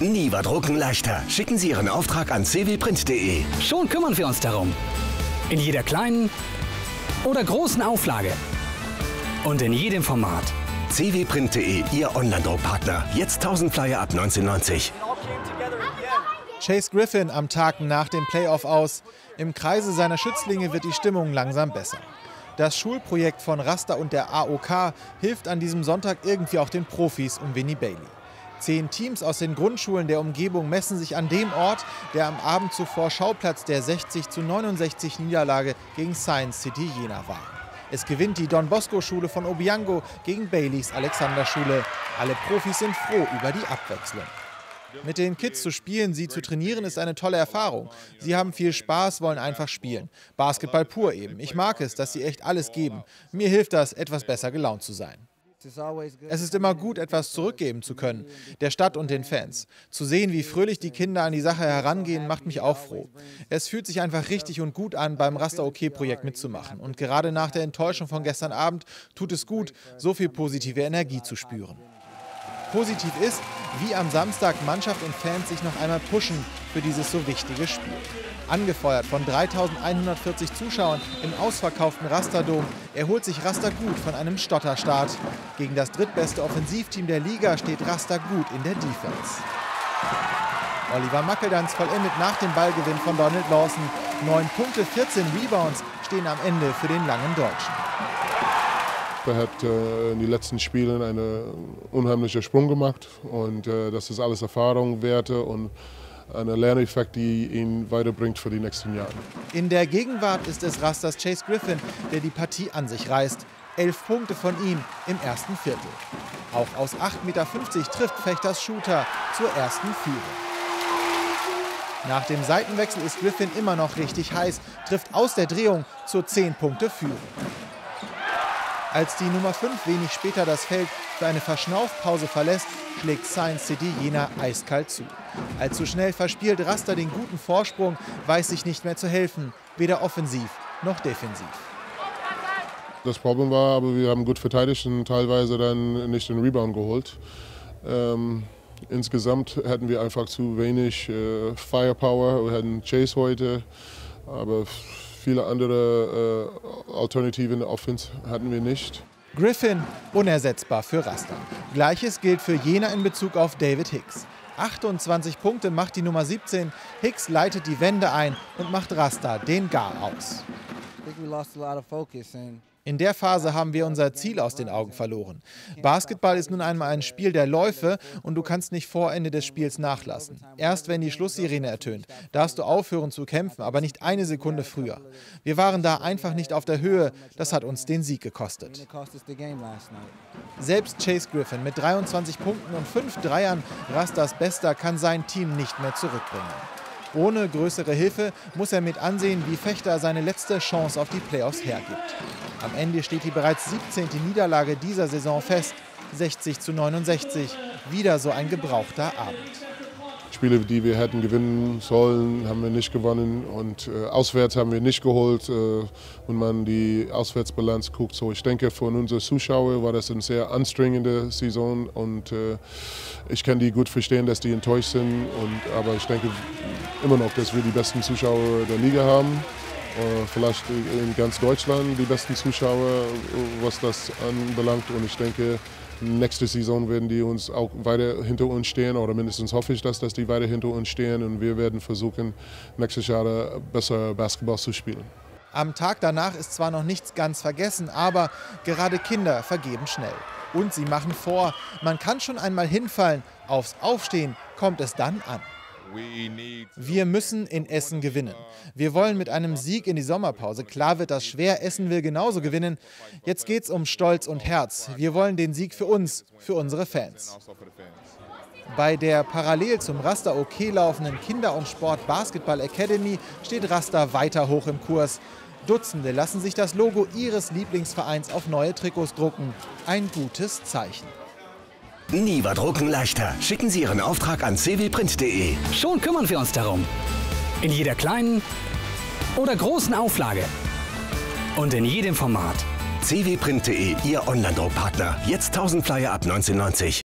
Nie war Drucken leichter. Schicken Sie Ihren Auftrag an cwprint.de. Schon kümmern wir uns darum. In jeder kleinen oder großen Auflage. Und in jedem Format. cwprint.de, Ihr Online-Druckpartner. Jetzt 1000 Flyer ab 1990. Chase Griffin am Tag nach dem Playoff aus. Im Kreise seiner Schützlinge wird die Stimmung langsam besser. Das Schulprojekt von Rasta und der AOK hilft an diesem Sonntag irgendwie auch den Profis um Winnie Bailey. Zehn Teams aus den Grundschulen der Umgebung messen sich an dem Ort, der am Abend zuvor Schauplatz der 60 zu 69 Niederlage gegen Science City Jena war. Es gewinnt die Don Bosco Schule von Obiango gegen Baileys Alexanderschule. Alle Profis sind froh über die Abwechslung. Mit den Kids zu spielen, sie zu trainieren, ist eine tolle Erfahrung. Sie haben viel Spaß, wollen einfach spielen. Basketball pur eben. Ich mag es, dass sie echt alles geben. Mir hilft das, etwas besser gelaunt zu sein. Es ist immer gut, etwas zurückgeben zu können, der Stadt und den Fans. Zu sehen, wie fröhlich die Kinder an die Sache herangehen, macht mich auch froh. Es fühlt sich einfach richtig und gut an, beim Raster OK-Projekt mitzumachen. Und gerade nach der Enttäuschung von gestern Abend tut es gut, so viel positive Energie zu spüren. Positiv ist, wie am Samstag Mannschaft und Fans sich noch einmal pushen für dieses so wichtige Spiel. Angefeuert von 3140 Zuschauern im ausverkauften Rasterdom erholt sich Raster gut von einem Stotterstart. Gegen das drittbeste Offensivteam der Liga steht Raster gut in der Defense. Oliver Mackeldanz vollendet nach dem Ballgewinn von Donald Lawson. 9 Punkte, 14 Rebounds stehen am Ende für den langen Deutschen. Er hat äh, in den letzten Spielen einen unheimlichen Sprung gemacht und äh, das ist alles Erfahrung, Werte und ein Lerneffekt, die ihn weiterbringt für die nächsten Jahre. In der Gegenwart ist es Rasters Chase Griffin, der die Partie an sich reißt. Elf Punkte von ihm im ersten Viertel. Auch aus 8,50 Meter trifft Fechters Shooter zur ersten Führung. Nach dem Seitenwechsel ist Griffin immer noch richtig heiß, trifft aus der Drehung zur 10-Punkte-Führung. Als die Nummer 5 wenig später das Feld für eine Verschnaufpause verlässt, schlägt Science City Jena eiskalt zu. Allzu schnell verspielt Raster den guten Vorsprung, weiß sich nicht mehr zu helfen, weder offensiv noch defensiv. Das Problem war, aber wir haben gut verteidigt und teilweise dann nicht den Rebound geholt. Ähm, insgesamt hatten wir einfach zu wenig äh, Firepower. Wir hatten Chase heute, aber viele andere äh, Alternativen in der Offense hatten wir nicht. Griffin unersetzbar für Raster. Gleiches gilt für Jena in Bezug auf David Hicks. 28 Punkte macht die Nummer 17. Hicks leitet die Wende ein und macht Rasta den Gar aus. In der Phase haben wir unser Ziel aus den Augen verloren. Basketball ist nun einmal ein Spiel der Läufe und du kannst nicht vor Ende des Spiels nachlassen. Erst wenn die Schlusssirene ertönt, darfst du aufhören zu kämpfen, aber nicht eine Sekunde früher. Wir waren da einfach nicht auf der Höhe, das hat uns den Sieg gekostet. Selbst Chase Griffin mit 23 Punkten und 5 Dreiern, Rastas Bester, kann sein Team nicht mehr zurückbringen. Ohne größere Hilfe muss er mit ansehen, wie Fechter seine letzte Chance auf die Playoffs hergibt. Am Ende steht die bereits 17. Niederlage dieser Saison fest. 60 zu 69. Wieder so ein gebrauchter Abend. Spiele, die wir hätten gewinnen sollen, haben wir nicht gewonnen und äh, auswärts haben wir nicht geholt. Äh, wenn man die Auswärtsbilanz guckt, so ich denke, von unseren Zuschauern war das eine sehr anstrengende Saison und äh, ich kann die gut verstehen, dass die enttäuscht sind. Und, aber ich denke immer noch, dass wir die besten Zuschauer der Liga haben. Äh, vielleicht in ganz Deutschland die besten Zuschauer, was das anbelangt. Und ich denke, nächste Saison werden die uns auch weiter hinter uns stehen oder mindestens hoffe ich, dass, dass die weiter hinter uns stehen und wir werden versuchen, nächstes Jahr besser Basketball zu spielen. Am Tag danach ist zwar noch nichts ganz vergessen, aber gerade Kinder vergeben schnell. Und sie machen vor, man kann schon einmal hinfallen, aufs Aufstehen kommt es dann an. Wir müssen in Essen gewinnen. Wir wollen mit einem Sieg in die Sommerpause. Klar wird das schwer, Essen will genauso gewinnen. Jetzt geht es um Stolz und Herz. Wir wollen den Sieg für uns, für unsere Fans. Bei der parallel zum Raster OK laufenden Kinder- und Sport Basketball Academy steht Raster weiter hoch im Kurs. Dutzende lassen sich das Logo ihres Lieblingsvereins auf neue Trikots drucken. Ein gutes Zeichen. Nie war Drucken leichter. Schicken Sie Ihren Auftrag an cwprint.de. Schon kümmern wir uns darum. In jeder kleinen oder großen Auflage. Und in jedem Format. cwprint.de, Ihr Online-Druckpartner. Jetzt 1000 Flyer ab 1990.